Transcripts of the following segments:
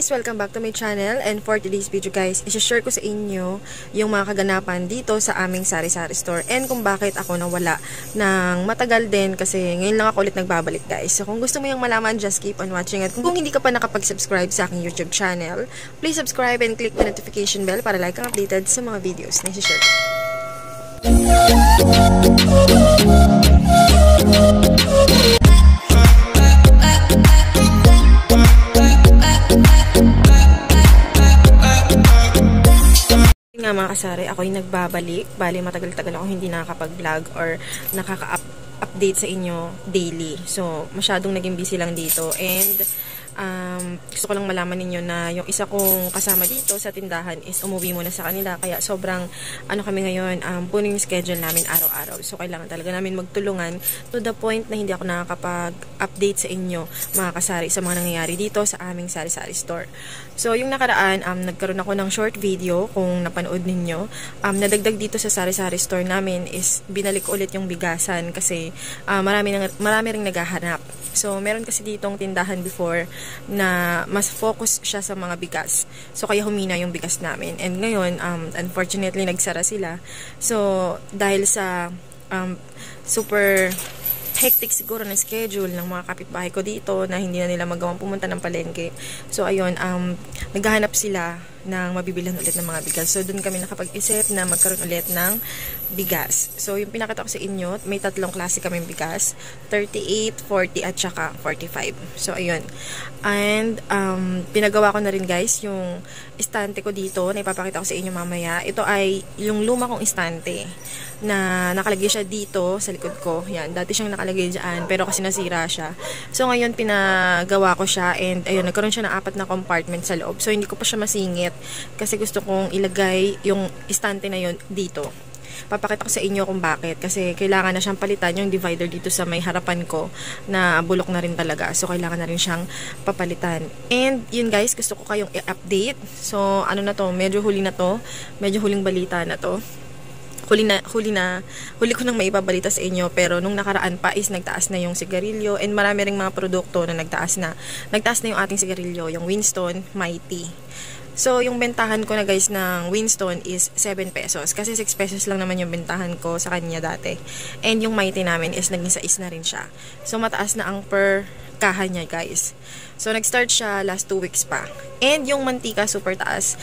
guys, welcome back to my channel and for today's video guys, isi-share ko sa inyo yung mga kaganapan dito sa aming sari-sari store and kung bakit ako nawala ng matagal din kasi ngayon lang ako ulit nagbabalik guys. So kung gusto mo yung malaman, just keep on watching at kung, hindi ka pa nakapag-subscribe sa aking YouTube channel, please subscribe and click the notification bell para like kang updated sa mga videos na isi-share ko. Kasari, ako yung nagbabalik. Bali, matagal-tagal ako hindi nakakapag-vlog or nakaka-update sa inyo daily. So, masyadong naging busy lang dito. And, um, gusto ko lang malaman ninyo na yung isa kong kasama dito sa tindahan is umuwi muna sa kanila. Kaya sobrang, ano kami ngayon, um, puno schedule namin araw-araw. So, kailangan talaga namin magtulungan to the point na hindi ako nakakapag-update sa inyo, mga kasari, sa mga nangyayari dito sa aming sari-sari store. So, yung nakaraan, um, nagkaroon ako ng short video kung napanood ninyo. Um, nadagdag dito sa sari-sari store namin is binalik ulit yung bigasan kasi uh, marami, nang, marami ring naghahanap. So, meron kasi ditong tindahan before na mas focus siya sa mga bigas. So, kaya humina yung bigas namin. And ngayon, um, unfortunately, nagsara sila. So, dahil sa um, super hectic siguro na schedule ng mga kapitbahay ko dito na hindi na nila magawang pumunta ng palengke. So, ayun, um, naghahanap sila ng mabibilan ulit ng mga bigas. So, doon kami nakapag-isip na magkaroon ulit ng bigas. So, yung pinakita ko sa inyo, may tatlong klase kaming bigas. 38, 40, at saka 45. So, ayun. And, um, pinagawa ko na rin guys, yung istante ko dito, na ipapakita ko sa inyo mamaya. Ito ay yung luma kong istante na nakalagay siya dito sa likod ko. Yan, dati siyang nakalagay dyan, pero kasi nasira siya. So, ngayon, pinagawa ko siya and, ayun, nagkaroon siya ng apat na compartment sa loob. So, hindi ko pa siya masingit kasi gusto kong ilagay yung istante na yon dito. Papakita ko sa inyo kung bakit. Kasi kailangan na siyang palitan yung divider dito sa may harapan ko na bulok na rin talaga. So, kailangan na rin siyang papalitan. And, yun guys, gusto ko kayong i-update. So, ano na to, medyo huli na to. Medyo huling balita na to huli na, huli na, huli ko nang maipabalita sa inyo, pero nung nakaraan pa is nagtaas na yung sigarilyo and marami ring mga produkto na nagtaas na. Nagtaas na yung ating sigarilyo, yung Winston Mighty. So, yung bentahan ko na guys ng Winston is 7 pesos. Kasi 6 pesos lang naman yung bentahan ko sa kanya dati. And yung Mighty namin is naging 6 na rin siya. So, mataas na ang per kaha niya guys. So, nag-start siya last 2 weeks pa. And yung mantika super taas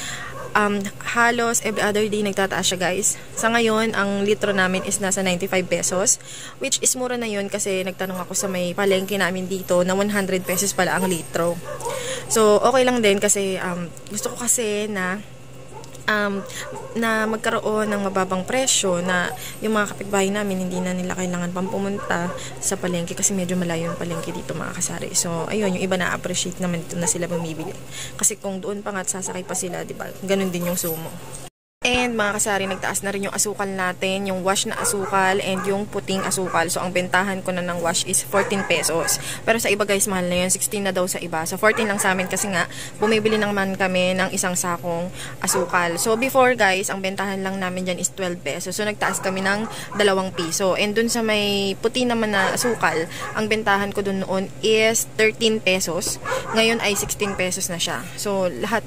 um, halos every other day nagtataas siya guys. Sa ngayon, ang litro namin is nasa 95 pesos, which is mura na yun kasi nagtanong ako sa may palengke namin dito na 100 pesos pala ang litro. So, okay lang din kasi um, gusto ko kasi na um, na magkaroon ng mababang presyo na yung mga kapitbahay namin hindi na nila kailangan pang pumunta sa palengke kasi medyo malayo yung palengke dito mga kasari. So, ayun, yung iba na-appreciate naman dito na sila bumibili. Kasi kung doon pa nga sasakay pa sila, di ba? Ganun din yung sumo. And mga kasari, nagtaas na rin yung asukal natin, yung wash na asukal and yung puting asukal. So, ang bentahan ko na ng wash is 14 pesos. Pero sa iba guys, mahal na yun. 16 na daw sa iba. So, 14 lang sa amin kasi nga, bumibili naman kami ng isang sakong asukal. So, before guys, ang bentahan lang namin dyan is 12 pesos. So, nagtaas kami ng 2 piso. And dun sa may puti naman na asukal, ang bentahan ko dun noon is 13 pesos. Ngayon ay 16 pesos na siya. So, lahat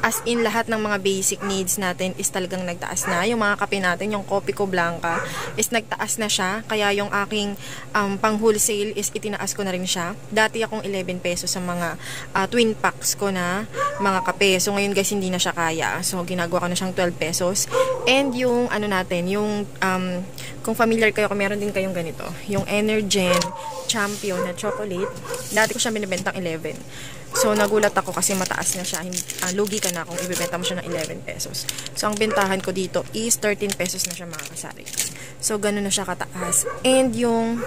As in, lahat ng mga basic needs natin is talagang nagtaas na. Yung mga kape natin, yung kopi ko blanca, is nagtaas na siya. Kaya yung aking um, pang wholesale is itinaas ko na rin siya. Dati akong 11 pesos sa mga uh, twin packs ko na mga kape. So, ngayon guys, hindi na siya kaya. So, ginagawa ko na siyang 12 pesos. And yung, ano natin, yung, um, kung familiar kayo, kung meron din kayong ganito, yung Energen Champion na chocolate, dati ko siya binibentang 11. So, nagulat ako kasi mataas na siya. Uh, lugi ka na kung ibibenta mo siya ng 11 pesos. So, ang bentahan ko dito is 13 pesos na siya mga kasari. So, ganun na siya kataas. And yung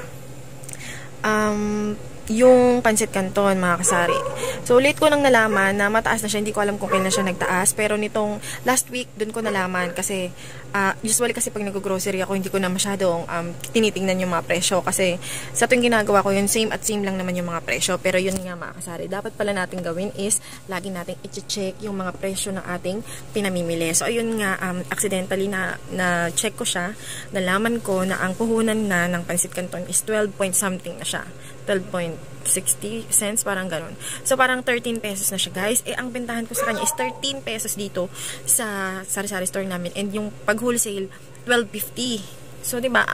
um, yung pansit canton, mga kasari. So, late ko nang nalaman na mataas na siya. Hindi ko alam kung kailan siya nagtaas. Pero nitong last week, dun ko nalaman. Kasi, uh, usually kasi pag nag-grocery ako, hindi ko na masyadong um, tinitingnan yung mga presyo. Kasi, sa tuwing ginagawa ko yun, same at same lang naman yung mga presyo. Pero yun nga, mga kasari. Dapat pala natin gawin is, lagi nating i-check yung mga presyo ng ating pinamimili. So, ayun nga, um, accidentally na, na check ko siya. Nalaman ko na ang puhunan na ng pansit canton is 12 point something na siya. 12.60 cents, parang ganun. So, parang 13 pesos na siya, guys. Eh, ang bentahan ko sa kanya is 13 pesos dito sa sari-sari store namin. And yung pag-wholesale, 12.50. So, di ba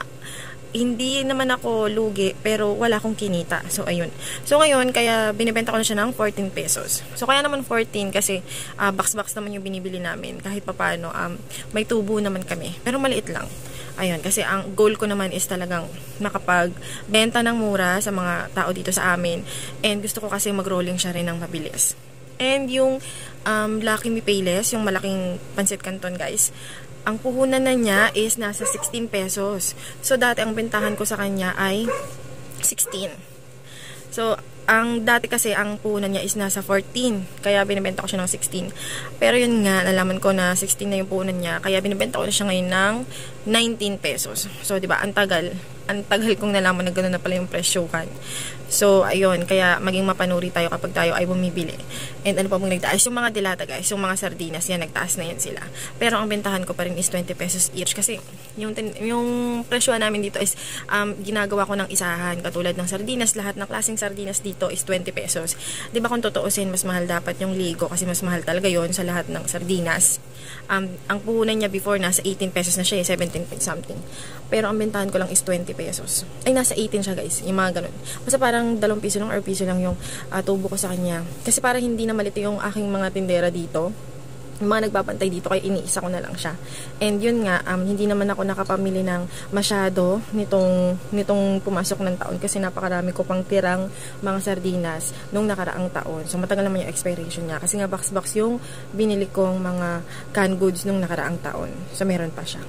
hindi naman ako lugi, pero wala akong kinita. So, ayun. So, ngayon, kaya binibenta ko na siya ng 14 pesos. So, kaya naman 14 kasi uh, box-box naman yung binibili namin. Kahit papano, um, may tubo naman kami. Pero maliit lang. Ayun, kasi ang goal ko naman is talagang makapagbenta ng mura sa mga tao dito sa amin. And gusto ko kasi mag-rolling siya rin ng mabilis. And yung um, Lucky Me Payless, yung malaking pansit canton guys, ang puhunan na niya is nasa 16 pesos. So, dati ang bentahan ko sa kanya ay 16. So, ang dati kasi ang puhunan niya is nasa 14. Kaya binibenta ko siya ng 16. Pero yun nga, nalaman ko na 16 na yung puhunan niya. Kaya binibenta ko na siya ngayon ng 19 pesos. So, di ba ang tagal ang tagal kong nalaman na gano'n na pala yung presyo kan. So, ayun, kaya maging mapanuri tayo kapag tayo ay bumibili. And ano pa mong nagtaas? Yung mga dilata guys, yung mga sardinas, yan, nagtaas na yan sila. Pero ang bentahan ko pa rin is 20 pesos each kasi yung, yung presyo namin dito is um, ginagawa ko ng isahan. Katulad ng sardinas, lahat ng klaseng sardinas dito is 20 pesos. Ba kung totoosin, mas mahal dapat yung ligo kasi mas mahal talaga yon sa lahat ng sardinas. Um, ang puhunan niya before, nasa 18 pesos na siya, 17 eh, point something. Pero ang bentahan ko lang is 20 pesos. Ay, nasa 18 siya guys. Yung mga ganun. Basta parang 2 piso lang or piso lang yung uh, tubo ko sa kanya. Kasi parang hindi na malito yung aking mga tindera dito yung mga nagbabantay dito kaya iniisa ko na lang siya. And yun nga, um, hindi naman ako nakapamili ng masyado nitong, nitong pumasok ng taon kasi napakarami ko pang tirang mga sardinas nung nakaraang taon. So matagal naman yung expiration niya kasi nga box-box yung binili kong mga canned goods nung nakaraang taon. So meron pa siya.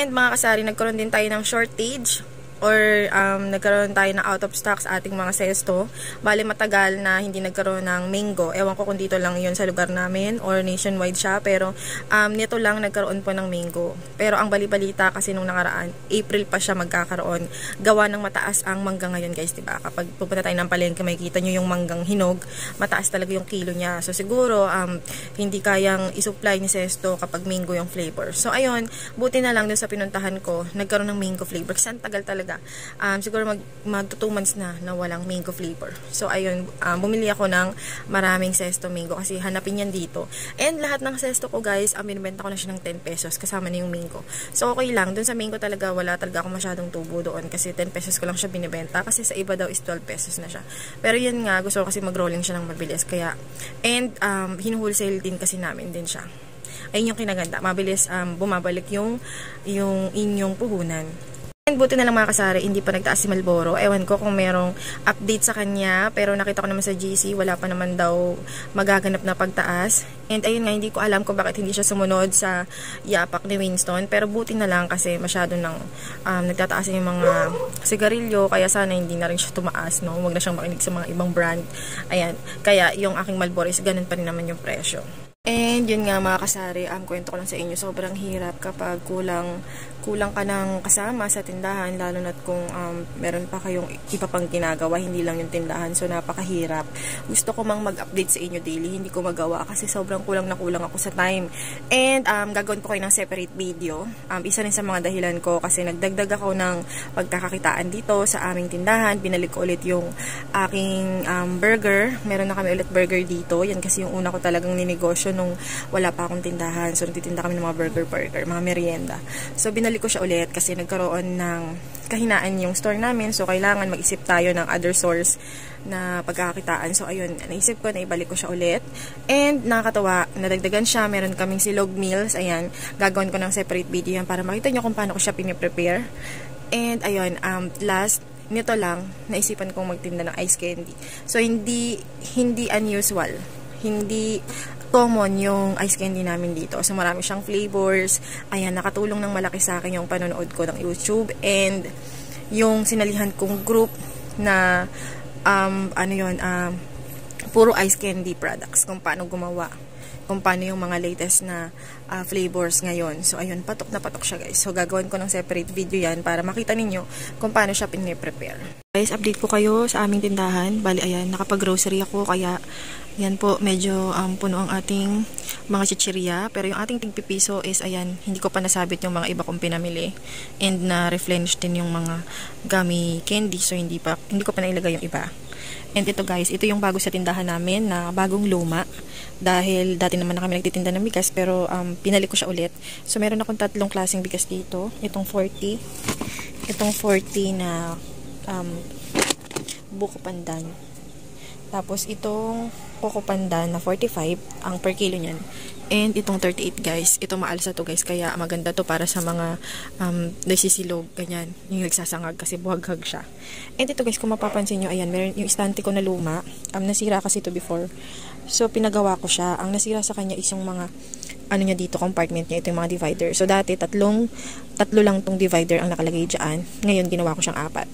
And mga kasari, nagkaroon din tayo ng shortage or um, nagkaroon tayo ng out of stock sa ating mga sesto. Bali matagal na hindi nagkaroon ng mango. Ewan ko kung dito lang yun sa lugar namin or nationwide siya. Pero um, nito lang nagkaroon po ng mango. Pero ang balibalita kasi nung nakaraan, April pa siya magkakaroon. Gawa ng mataas ang mangga ngayon guys, diba? Kapag pupunta tayo ng palengke, makikita nyo yung manggang hinog. Mataas talaga yung kilo niya. So siguro, um, hindi kayang isupply ni Sesto kapag mango yung flavor. So ayun, buti na lang dun sa pinuntahan ko, nagkaroon ng mango flavor. Kasi ang tagal talaga talaga. Um, siguro mag, mag 2 months na na walang mango flavor. So, ayun, um, bumili ako ng maraming sesto mango kasi hanapin yan dito. And lahat ng sesto ko guys, um, binibenta ko na siya ng 10 pesos kasama na yung mango. So, okay lang. Dun sa mango talaga, wala talaga ako masyadong tubo doon kasi 10 pesos ko lang siya binibenta kasi sa iba daw is 12 pesos na siya. Pero yun nga, gusto ko kasi mag-rolling siya ng mabilis. Kaya, and um, hinuwholesale din kasi namin din siya ayun yung kinaganda. Mabilis um, bumabalik yung, yung inyong puhunan. And buti na lang mga kasari, hindi pa nagtaas si Malboro. Ewan ko kung merong update sa kanya. Pero nakita ko naman sa GC, wala pa naman daw magaganap na pagtaas. And ayun nga, hindi ko alam kung bakit hindi siya sumunod sa yapak ni Winston. Pero buti na lang kasi masyado nang um, nagtataas yung mga sigarilyo. Kaya sana hindi na rin siya tumaas. No? Huwag na siyang makinig sa mga ibang brand. Ayan. Kaya yung aking Malboro is ganun pa rin naman yung presyo. And yun nga mga kasari, um, kwento ko lang sa inyo, sobrang hirap kapag kulang kulang ka ng kasama sa tindahan, lalo na't kung um, meron pa kayong iba pang ginagawa, hindi lang yung tindahan, so napakahirap. Gusto ko mang mag-update sa inyo daily, hindi ko magawa kasi sobrang kulang na kulang ako sa time. And um, gagawin po kayo ng separate video. Um, isa rin sa mga dahilan ko kasi nagdagdag ako ng pagkakakitaan dito sa aming tindahan, binalik ko ulit yung aking um, burger. Meron na kami ulit burger dito, yan kasi yung una ko talagang ninegosyo nung wala pa akong tindahan. So, nagtitinda kami ng mga burger-burger, mga merienda. So, binalik ko siya ulit kasi nagkaroon ng kahinaan yung store namin. So, kailangan mag-isip tayo ng other source na pagkakakitaan. So, ayun, naisip ko na ibalik ko siya ulit. And, nakakatawa, nadagdagan siya. Meron kaming silog meals. Ayan, gagawin ko ng separate video yan para makita nyo kung paano ko siya piniprepare. And, ayun, um, last, nito lang, naisipan kong magtinda ng ice candy. So, hindi, hindi unusual. Hindi common yung ice candy namin dito. So, marami siyang flavors. Ayan, nakatulong ng malaki sa akin yung panonood ko ng YouTube. And, yung sinalihan kong group na, um, ano yun, um, puro ice candy products. Kung paano gumawa. Kung paano yung mga latest na uh, flavors ngayon. So, ayun, patok na patok siya guys. So, gagawin ko ng separate video yan para makita ninyo kung paano siya pinipprepare. Guys, update ko kayo sa aming tindahan. Bali, ayan, nakapag-grocery ako kaya yan po, medyo um, puno ang ating mga chichirya. Pero yung ating tigpipiso is, ayan, hindi ko pa nasabit yung mga iba kong pinamili. And na-replenish din yung mga gummy candy. So, hindi, pa, hindi ko pa nailagay yung iba. And ito guys, ito yung bago sa tindahan namin na bagong luma. Dahil dati naman na kami nagtitinda ng bigas pero um, pinalik ko siya ulit. So meron akong tatlong klaseng bigas dito. Itong 40. Itong 40 na um, buko pandan. Tapos itong Coco Pandan na 45 ang per kilo niyan. And itong 38 guys, ito maalsa to guys, kaya maganda to para sa mga um, nasisilog, ganyan, yung nagsasangag kasi buhaghag siya. And ito guys, kung mapapansin nyo, ayan, meron yung istante ko na luma, um, nasira kasi to before. So, pinagawa ko siya. Ang nasira sa kanya is yung mga ano niya dito, compartment niya, ito yung mga divider. So, dati, tatlong, tatlo lang tong divider ang nakalagay dyan. Ngayon, ginawa ko siyang apat.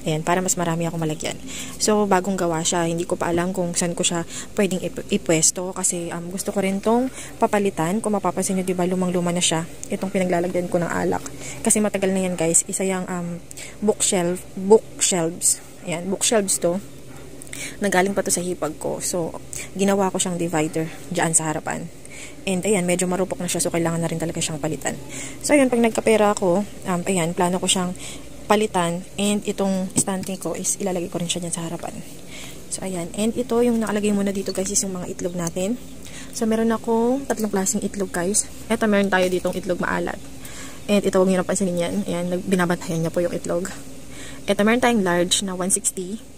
Ayan, para mas marami ako malagyan. So, bagong gawa siya. Hindi ko pa alam kung saan ko siya pwedeng ip ipwesto kasi um, gusto ko rin tong papalitan. Kung mapapansin nyo, diba, lumang-luma na siya. Itong pinaglalagyan ko ng alak. Kasi matagal na yan, guys. Isa yung um, bookshelf, bookshelves. Ayan, bookshelves to. Nagaling pa to sa hipag ko. So, ginawa ko siyang divider dyan sa harapan. And ayan, medyo marupok na siya so kailangan na rin talaga siyang palitan. So ayan, pag nagkapera ako, um, ayan, plano ko siyang palitan. And itong stante ko is ilalagay ko rin siya dyan sa harapan. So, ayan. And ito, yung nakalagay muna dito guys is yung mga itlog natin. So, meron akong tatlong klaseng itlog guys. Ito, meron tayo ditong itlog maalat. And ito, huwag nyo na pansinin yan. Ayan, binabantayan niya po yung itlog. Ito, meron tayong large na 160.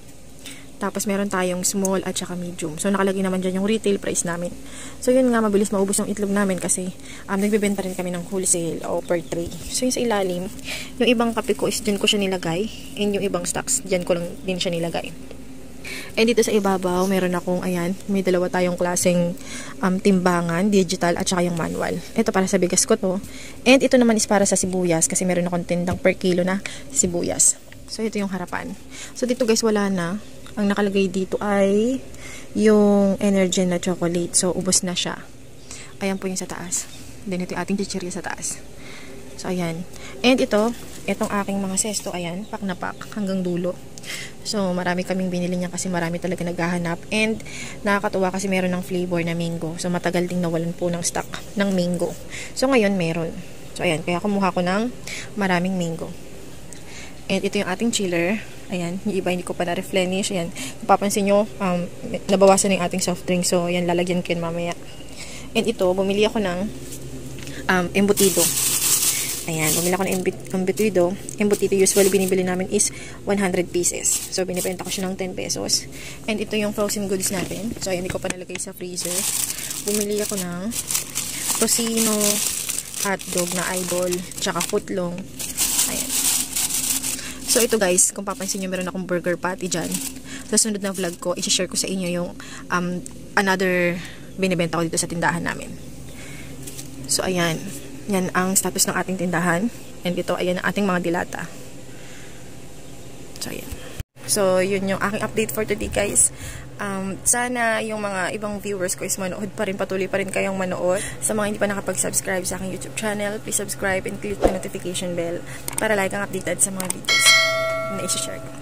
Tapos meron tayong small at saka medium. So nakalagay naman dyan yung retail price namin. So yun nga, mabilis maubos yung itlog namin kasi um, nagbebenta rin kami ng wholesale o per tray. So yung sa ilalim, yung ibang kape ko is dyan ko siya nilagay. And yung ibang stocks, dyan ko lang din siya nilagay. And dito sa ibabaw, meron akong, ayan, may dalawa tayong klaseng um, timbangan, digital at saka yung manual. Ito para sa bigas ko to. And ito naman is para sa sibuyas kasi meron akong tindang per kilo na sibuyas. So ito yung harapan. So dito guys, wala na ang nakalagay dito ay yung energy na chocolate. So, ubos na siya. Ayan po yung sa taas. Then, ito yung ating chichirya sa taas. So, ayan. And ito, itong aking mga sesto, ayan, pak na pak hanggang dulo. So, marami kaming binili niya kasi marami talaga naghahanap. And, nakakatuwa kasi meron ng flavor na mango. So, matagal ding nawalan po ng stock ng mango. So, ngayon meron. So, ayan. Kaya kumuha ko ng maraming mango. And ito yung ating chiller. Ayan, yung iba hindi ko pa na-replenish. Ayan, kung papansin nyo, um, nabawasan na yung ating soft drink. So, ayan, lalagyan ko yun mamaya. And ito, bumili ako ng um, embutido. Ayan, bumili ako ng embutido. Embutido usually binibili namin is 100 pieces. So, binibenta ko siya ng 10 pesos. And ito yung frozen goods natin. So, ayan, hindi ko pa nalagay sa freezer. Bumili ako ng tosino, hotdog na idol, tsaka footlong. So, ito guys, kung papansin nyo, meron akong burger patty dyan. Sa sunod na vlog ko, isi-share ko sa inyo yung um, another binibenta ko dito sa tindahan namin. So, ayan. Yan ang status ng ating tindahan. And ito, ayan ang ating mga dilata. So, ayan. So, yun yung aking update for today, guys. Um, sana yung mga ibang viewers ko is manood pa rin, patuloy pa rin kayong manood. Sa mga hindi pa nakapag-subscribe sa aking YouTube channel, please subscribe and click the notification bell para like ang updated sa mga videos na isi-share ko.